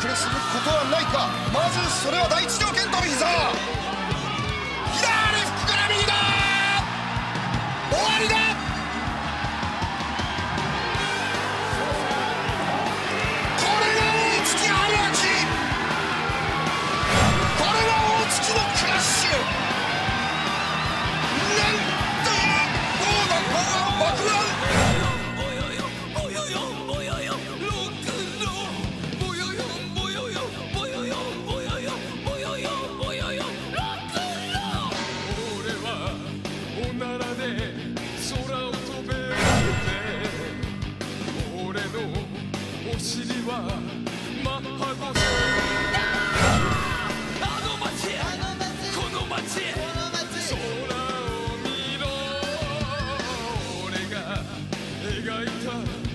くれすることはないか。まずそれは第一条件と膝左服から右だ。終わりだ。空で空を飛べ俺のお尻はマッハ5あの街この街空を見ろ。俺が描いた